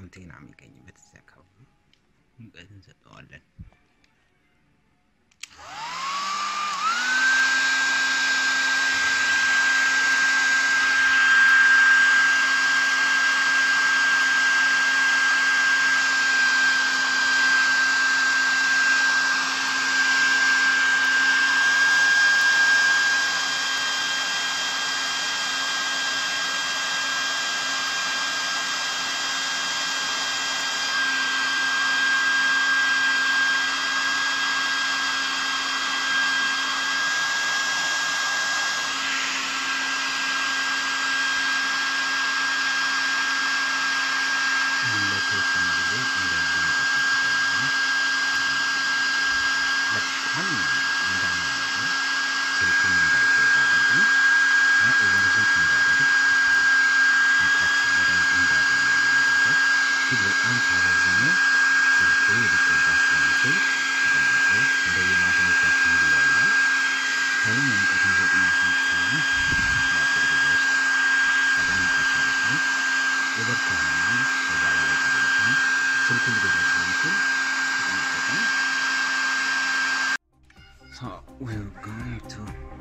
አንቴና የሚገኝበት እዚህ አካባቢ ሙቀት እንሰጠዋለን። thought we were going to.